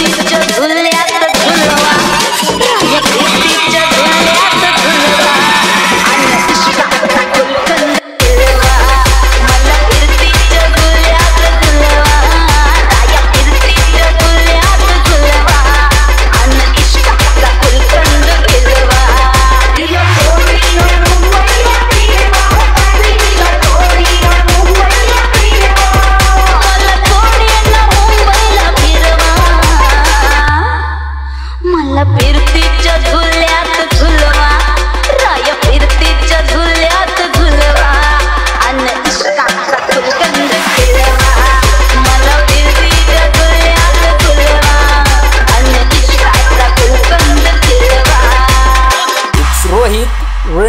these are just